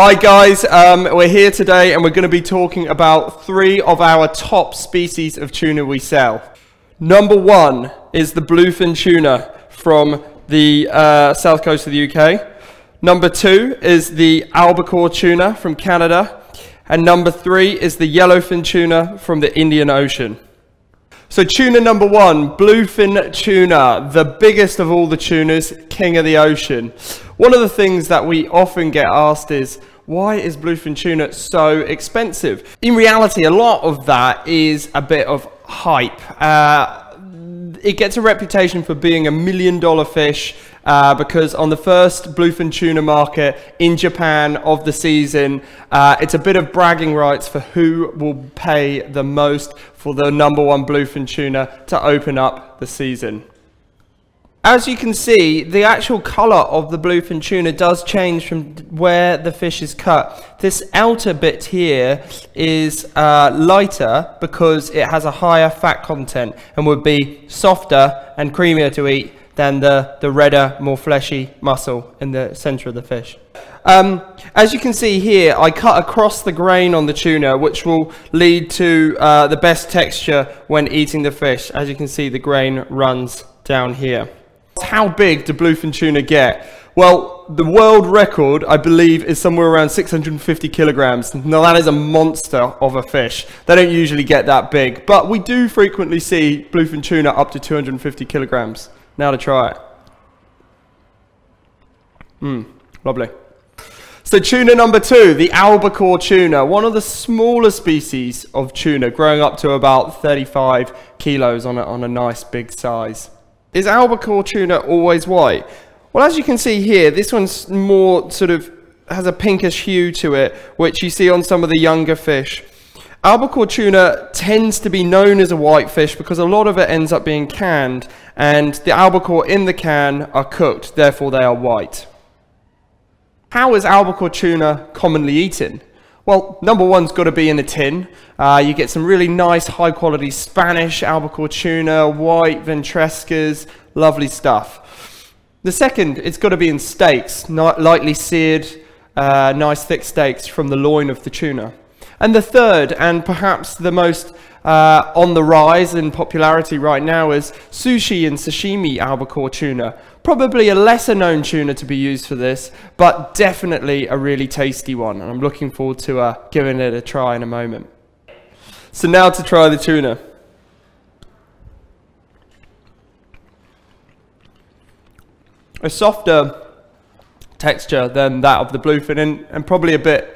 Hi guys, um, we're here today and we're going to be talking about three of our top species of tuna we sell. Number one is the bluefin tuna from the uh, south coast of the UK. Number two is the albacore tuna from Canada. And number three is the yellowfin tuna from the Indian Ocean. So tuna number one, bluefin tuna, the biggest of all the tunas, king of the ocean. One of the things that we often get asked is, why is bluefin tuna so expensive? In reality, a lot of that is a bit of hype. Uh, it gets a reputation for being a million dollar fish uh, because on the first bluefin tuna market in Japan of the season, uh, it's a bit of bragging rights for who will pay the most for the number one bluefin tuna to open up the season. As you can see, the actual colour of the bluefin tuna does change from where the fish is cut. This outer bit here is uh, lighter because it has a higher fat content and would be softer and creamier to eat than the, the redder, more fleshy muscle in the center of the fish. Um, as you can see here, I cut across the grain on the tuna, which will lead to uh, the best texture when eating the fish. As you can see, the grain runs down here. How big do bluefin tuna get? Well, the world record, I believe, is somewhere around 650 kilograms. Now, that is a monster of a fish. They don't usually get that big, but we do frequently see bluefin tuna up to 250 kilograms. Now to try it. Mmm, lovely. So tuna number two, the albacore tuna, one of the smaller species of tuna, growing up to about 35 kilos on a, on a nice big size. Is albacore tuna always white? Well, as you can see here, this one's more sort of has a pinkish hue to it, which you see on some of the younger fish. Albacore tuna tends to be known as a white fish because a lot of it ends up being canned, and the albacore in the can are cooked, therefore they are white. How is albacore tuna commonly eaten? Well, number one's got to be in a tin. Uh, you get some really nice, high quality Spanish albacore tuna, white ventrescas, lovely stuff. The second, it's got to be in steaks, lightly seared, uh, nice thick steaks from the loin of the tuna. And the third, and perhaps the most uh, on the rise in popularity right now, is sushi and sashimi albacore tuna. Probably a lesser known tuna to be used for this, but definitely a really tasty one. And I'm looking forward to uh, giving it a try in a moment. So now to try the tuna. A softer texture than that of the bluefin and, and probably a bit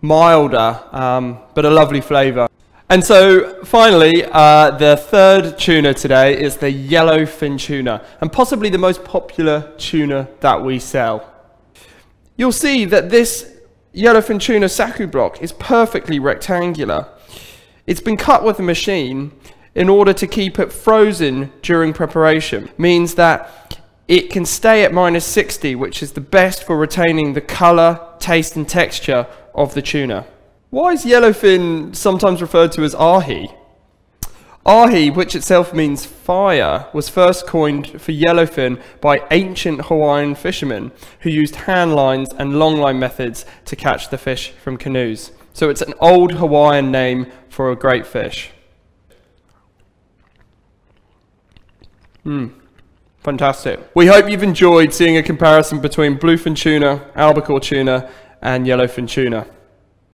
milder, um, but a lovely flavour. And so finally, uh, the third tuna today is the yellowfin tuna, and possibly the most popular tuna that we sell. You'll see that this yellowfin tuna saku block is perfectly rectangular. It's been cut with a machine in order to keep it frozen during preparation. Means that it can stay at minus 60, which is the best for retaining the colour, taste and texture of the tuna. Why is yellowfin sometimes referred to as ahi? Ahi, which itself means fire, was first coined for yellowfin by ancient Hawaiian fishermen who used hand lines and longline methods to catch the fish from canoes. So it's an old Hawaiian name for a great fish. Hmm, fantastic. We hope you've enjoyed seeing a comparison between bluefin tuna, albacore tuna, and yellowfin tuna.